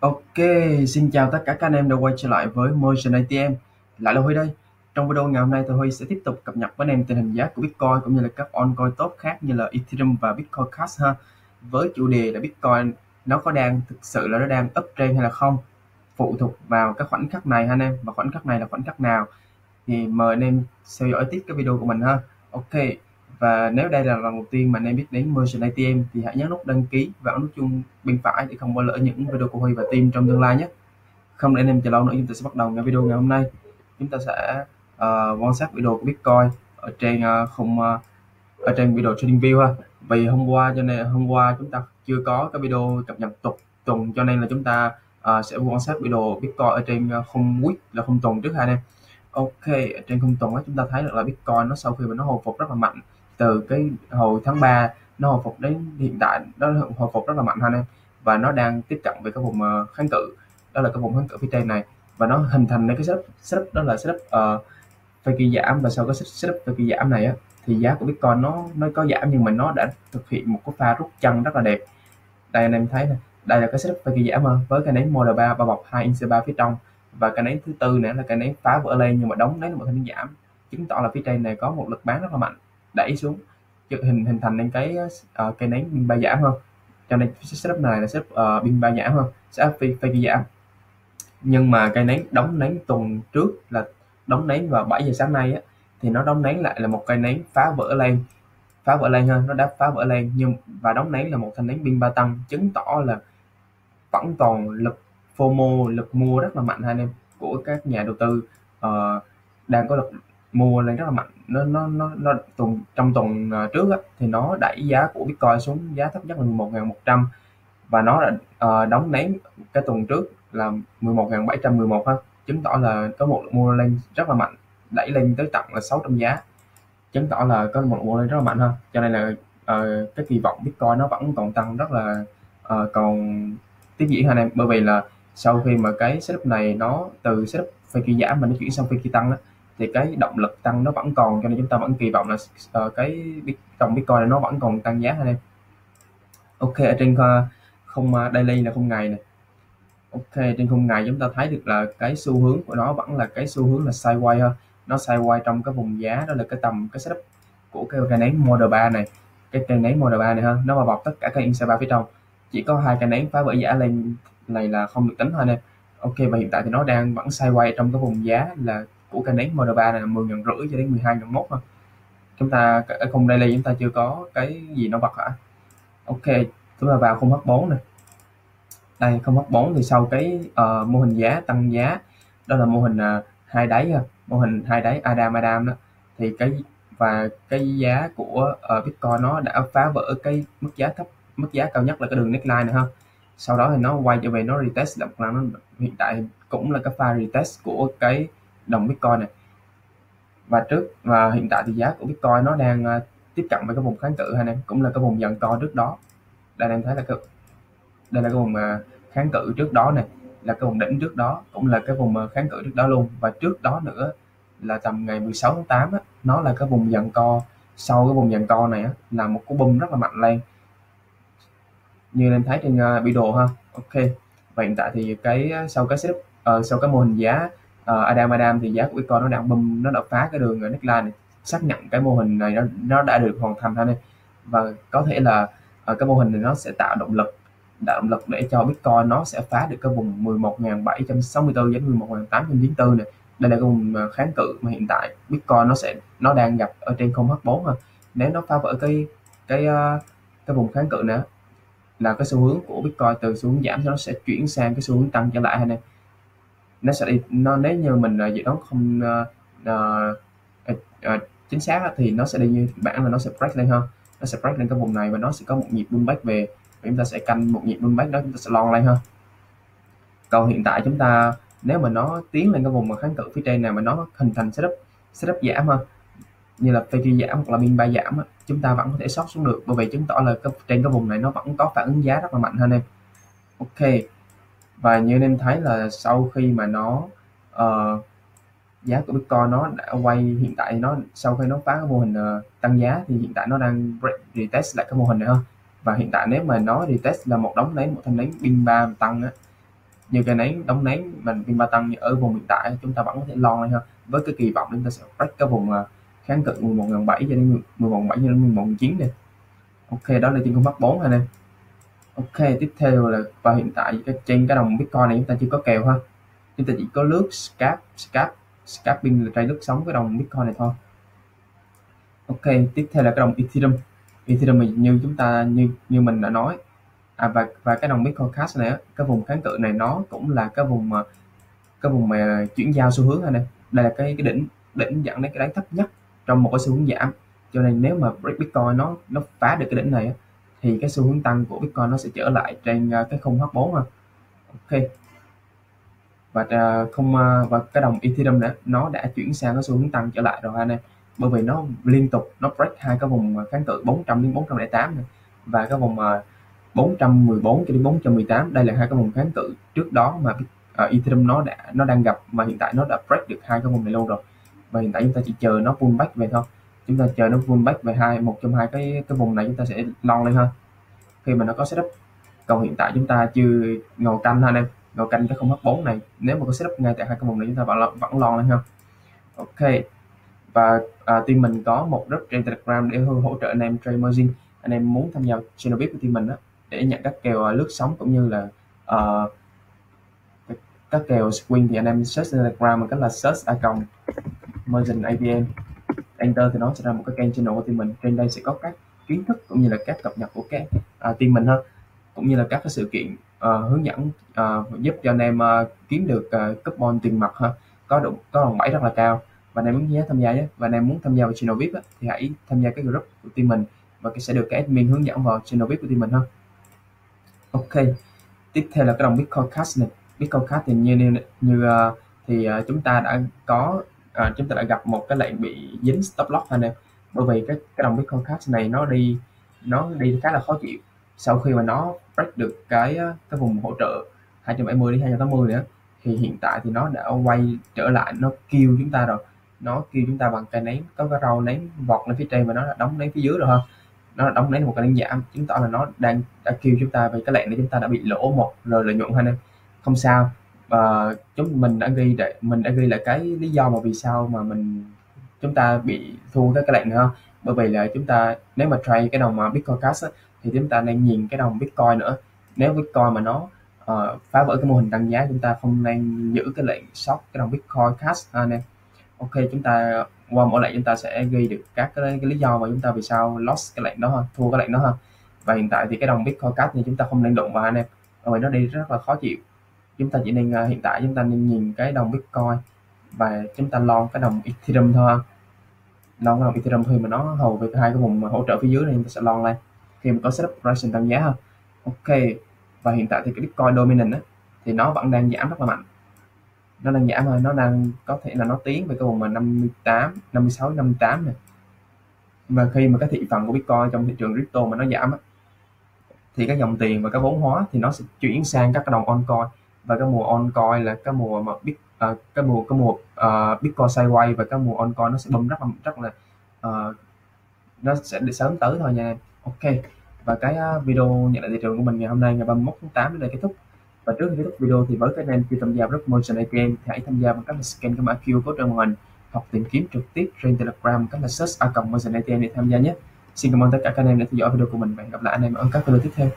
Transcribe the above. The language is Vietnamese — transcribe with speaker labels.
Speaker 1: Ok, xin chào tất cả các anh em đã quay trở lại với Motion ATM. Lại là Huy đây. Trong video ngày hôm nay thì Huy sẽ tiếp tục cập nhật với anh em tình hình giá của Bitcoin cũng như là các altcoin tốt khác như là Ethereum và Bitcoin Cash ha. Với chủ đề là Bitcoin nó có đang thực sự là nó đang uptrend hay là không phụ thuộc vào các khoảnh khắc này ha anh em và khoảnh khắc này là khoảnh khắc nào thì mời anh em theo dõi tiếp cái video của mình ha. Ok, và nếu đây là lần đầu tiên mà anh em biết đến motion ATM thì hãy nhấn nút đăng ký và nút chuông bên phải để không bỏ lỡ những video của Huy và team trong tương lai nhé. Không để anh em chờ lâu nữa chúng ta sẽ bắt đầu ngay video ngày hôm nay. Chúng ta sẽ uh, quan sát video của Bitcoin ở trên ờ, uh, không uh, ờ, ở trên video trading view ha. Vì hôm qua cho nên hôm qua chúng ta chưa có cái video cập nhật tuần tuần cho nên là chúng ta uh, sẽ quan sát video Bitcoin ở trên uh, không week là không tuần trước hai anh em. Ok, ở trên không tuần đó chúng ta thấy được là Bitcoin nó sau khi mà nó hồi phục rất là mạnh từ cái hồi tháng 3 nó hồi phục đến hiện tại nó hồi phục rất là mạnh anh em. Và nó đang tiếp cận về cái vùng ờ, kháng cự. Đó là cái vùng kháng cự phía trên này. Và nó hình thành nên cái setup setup đó là setup ờ, uh, phay kỳ giảm. Và sau cái setup phay kỳ giảm này á thì giá của Bitcoin nó nó có giảm. Nhưng mà nó đã thực hiện một cái pha rút chân rất là đẹp. Đây anh em thấy này đây là cái setup phay kỳ giảm ờ, với cái nến model 3 bao bọc hai inch 3 phía trong. Và cái nến thứ tư nữa là cái nến phá vỡ lên. Nhưng mà đóng nến một cái nến giảm. Chứng tỏ là phía trên này có một lực bán rất là mạnh đẩy xuống. Hình hình thành nên cái ờ, uh, cây nến pin ba giảm hơn. Cho nên setup này là setup uh, pin ba giảm hơn setup phi phi giảm. Nhưng mà cây nến đóng nến tuần trước là đóng nến vào 7 giờ sáng nay á, thì nó đóng nến lại là một cây nến phá vỡ lên. Phá vỡ lên hơn nó đã phá vỡ lên nhưng và đóng nến là một thanh nến pin ba tăng chứng tỏ là vẫn còn lực FOMO lực mua rất là mạnh hai anh em của các nhà đầu tư uh, đang có lực mua lên rất là mạnh. Nó nó nó, nó tuần trong tuần à, trước á, thì nó đẩy giá của Bitcoin xuống giá thấp nhất là 11.100 và nó đã uh, đóng nén cái tuần trước là 11.711 ha chứng tỏ là có một mua lên rất là mạnh đẩy lên tới tận là 600 giá chứng tỏ là có một mua lên rất là mạnh ha. Cho nên là uh, cái kỳ vọng Bitcoin nó vẫn còn tăng rất là uh, còn tiếp diễn anh em. Bởi vì là sau khi mà cái setup này nó từ setup phi kỳ giảm mà nó chuyển sang phi kỳ tăng đó, thì cái động lực tăng nó vẫn còn cho nên chúng ta vẫn kỳ vọng là uh, cái đồng Bitcoin nó vẫn còn tăng giá anh em ok ở trên ờ, uh, không uh, ờ, daily là không ngày này ok trên không ngày chúng ta thấy được là cái xu hướng của nó vẫn là cái xu hướng là sideways ha nó sideways trong cái vùng giá đó là cái tầm cái setup của cái cây nến model 3 này. Cái cây nến model 3 này ha nó bao bọc tất cả các inch 3 phía trong. Chỉ có hai cây nến phá vỡ giá lên này là không được tính thôi nè. Ok và hiện tại thì nó đang vẫn sideways trong cái vùng giá là của Canex Model 3 này là 10 ngàn rưỡi cho đến 12 ngàn mốt thôi chúng ta ở khung daily chúng ta chưa có cái gì nó bật hả? Ok chúng ta vào khung H4 này đây khung H4 thì sau cái uh, mô hình giá tăng giá đó là mô hình uh, hai đáy mô hình hai đáy Adam Adam đó. Thì cái và cái giá của uh, Bitcoin nó đã phá vỡ cái mức giá thấp mức giá cao nhất là cái đường neckline này ha. Sau đó thì nó quay trở về nó retest một lần nó hiện tại cũng là cái pha retest của cái đồng Bitcoin này. Và trước và hiện tại thì giá của Bitcoin nó đang à, tiếp cận với cái vùng kháng cự anh em cũng là cái vùng dần co trước đó. Đây em thấy là cái đây là cái vùng à, kháng cự trước đó này là cái vùng đỉnh trước đó cũng là cái vùng à, kháng cự trước đó luôn. Và trước đó nữa là tầm ngày 16 tháng 8 á, nó là cái vùng dần co. Sau cái vùng dần co này á, là một cú bum rất là mạnh lên. Như em thấy trên uh, biểu đồ ha ok. Và hiện tại thì cái sau cái setup uh, sau cái mô hình giá uh, Adam Adam thì giá của Bitcoin nó đang bum nó đã phá cái đường neckline này. Xác nhận cái mô hình này nó nó đã được hoàn thành thôi. Và có thể là uh, cái mô hình này nó sẽ tạo động lực tạo động lực để cho Bitcoin nó sẽ phá được cái vùng 11.764 đến 11.894 này. Đây là cái vùng ờ, kháng cự mà hiện tại Bitcoin nó sẽ nó đang gặp ở trên không H4 mà nếu nó phá vỡ cái cái uh, cái vùng kháng cự nữa là cái xu hướng của Bitcoin từ xu hướng giảm nó sẽ chuyển sang cái xu hướng tăng trở lại ha này nó sẽ đi. Nó nếu như mình uh, dự đoán không uh, uh, uh, chính xác thì nó sẽ đi như bản là nó sẽ break lên ha. Nó sẽ break lên cái vùng này và nó sẽ có một nhịp pullback về và chúng ta sẽ canh một nhịp pullback đó chúng ta sẽ long lên ha. Còn hiện tại chúng ta nếu mà nó tiến lên cái vùng mà kháng cự phía trên này mà nó hình thành setup setup giảm ha như là phi giảm hoặc là biên ba giảm chúng ta vẫn có thể sót xuống được. Bởi vì chứng tỏ là cái, trên cái vùng này nó vẫn có phản ứng giá rất là mạnh hơn em. Ok và như anh em thấy là sau khi mà nó uh, giá của Bitcoin nó đã quay hiện tại nó sau khi nó phá cái mô hình uh, tăng giá thì hiện tại nó đang retest lại cái mô hình này ha và hiện tại nếu mà nó retest là một đống nến một thanh nến pin ba tăng á. Như cái nến đóng nến mình pin ba tăng ở vùng hiện tại chúng ta vẫn có thể lon lên ha. Với cái kỳ vọng chúng ta sẽ break cái vùng ờ, kháng cự 11.700 cho đến 11.700 cho đến 11.9 này ok đó là trên con mắt 4 này em ok, tiếp theo là và hiện tại cái trên cái đồng bitcoin này chúng ta chưa có kèo ha. Chúng ta chỉ có lướt scalp scalp, scalping là trai lướt sóng cái đồng bitcoin này thôi. Ok, tiếp theo là cái đồng ethereum. Ethereum như chúng ta, như như mình đã nói à và và cái đồng bitcoin cash này cái vùng kháng cự này nó cũng là cái vùng mà, cái vùng mà chuyển giao xu hướng này đây là cái cái đỉnh đỉnh dẫn đến cái đáy thấp nhất trong một cái xu hướng giảm. Cho nên nếu mà bitcoin nó nó phá được cái đỉnh này thì cái xu hướng tăng của bitcoin nó sẽ trở lại trên à, cái khung h4 ha ok. Và uh, không uh, và cái đồng ethereum nữa nó đã chuyển sang cái xu hướng tăng trở lại rồi anh em. Bởi vì nó liên tục nó break hai cái vùng kháng cự 400 đến 408 này. và cái vùng uh, 414 cho đến 418 đây là hai cái vùng kháng cự trước đó mà uh, Ethereum nó đã nó đang gặp mà hiện tại nó đã break được hai cái vùng này luôn rồi. Và hiện tại chúng ta chỉ chờ nó pullback về thôi chúng ta chờ nó pullback về hai một trong hai cái cái vùng này chúng ta sẽ long lên ha. Khi mà nó có setup còn hiện tại chúng ta chưa ngồi canh ha anh em. Ngồi canh cái không h 4 này nếu mà có setup ngay tại hai cái vùng này chúng ta vẫn vẫn lon lên ha. Ok. Và à, team mình có một group trên telegram để hỗ trợ anh em trade margin. Anh em muốn tham gia channel VIP của team mình đó để nhận các kèo à, lướt sóng cũng như là uh, các kèo swing thì anh em search telegram bằng cách là search icon margin apm enter thì nó sẽ ra một cái kênh channel của team mình. Trên đây sẽ có các kiến thức cũng như là các cập nhật của các à, team mình ha cũng như là các cái sự kiện uh, hướng dẫn uh, giúp cho anh em uh, kiếm được uh, coupon tiền mặt ha. Có độ có đòn bẩy rất là cao. Và anh em muốn nhớ tham gia nhé. Và anh em muốn tham gia vào channel VIP á, thì hãy tham gia cái group của team mình và sẽ được cái admin hướng dẫn vào channel VIP của team mình ha ok tiếp theo là cái đồng Bitcoin Cash này. Bitcoin Cash thì như như, như uh, thì uh, chúng ta đã có à, chúng ta đã gặp một cái lệnh bị dính stop loss anh em. Bởi vì cái cái đồng Bitcoin Cash này nó đi nó đi khá là khó chịu. Sau khi mà nó break được cái ờ, cái vùng hỗ trợ 270 đến 280 nữa thì hiện tại thì nó đã quay trở lại nó kêu chúng ta rồi. Nó kêu chúng ta bằng cây nến có cái rau nến vọt lên phía trên và nó đã đóng nến phía dưới rồi ha. Nó đóng nến một cái nến giảm chứng tỏ là nó đang đã kêu chúng ta về cái lệnh này chúng ta đã bị lỗ một rồi lợi nhuận ha em. Không sao và chúng mình đã ghi để mình đã ghi lại cái lý do mà vì sao mà mình chúng ta bị thua cái cái lệnh nữa. Bởi vì là chúng ta nếu mà trade cái đồng mà Bitcoin Cash á, thì chúng ta nên nhìn cái đồng Bitcoin nữa. Nếu Bitcoin mà nó uh, phá vỡ cái mô hình tăng giá chúng ta không nên giữ cái lệnh short cái đồng Bitcoin Cash. À, anh em ok chúng ta qua mỗi lệnh chúng ta sẽ ghi được các cái, cái lý do mà chúng ta vì sao lost cái lệnh đó ha thua cái lệnh đó ha. Và hiện tại thì cái đồng Bitcoin Cash thì chúng ta không nên đụng vào anh em. Bởi vì nó đi rất là khó chịu chúng ta chỉ nên uh, hiện tại chúng ta nên nhìn cái đồng Bitcoin và chúng ta lon cái đồng Ethereum thôi lon cái đồng Ethereum khi mà nó hầu về hai cái vùng hỗ trợ phía dưới này chúng ta sẽ lon lên. Khi mà có setup price tăng giá ha. Ok và hiện tại thì cái Bitcoin dominant á, thì nó vẫn đang giảm rất là mạnh. Nó đang giảm thôi nó đang có thể là nó tiến về cái vùng mà 58 56 58 này và khi mà cái thị phần của Bitcoin trong thị trường crypto mà nó giảm á, thì các dòng tiền và các vốn hóa thì nó sẽ chuyển sang các cái đồng altcoin và cái mùa on coin là cái mùa mà bit uh, cái mùa cái mùa uh, bitcoin sideways và cái mùa on coin nó sẽ bơm rất là rất là uh, nó sẽ đi sớm tới thôi nha ok. Và cái uh, video nhận lại thị trường của mình ngày hôm nay ngày 31 tháng 8 đến đây kết thúc. Và trước khi kết thúc video thì với các anh em chưa tham gia group Motion ATM thì hãy tham gia bằng cách là scan cái mã QR code trên màn hình hoặc tìm kiếm trực tiếp trên Telegram cách là search a Motion ATM để tham gia nhé. Xin cảm ơn tất cả các anh em đã theo dõi video của mình và hẹn gặp lại anh em ở các video tiếp theo.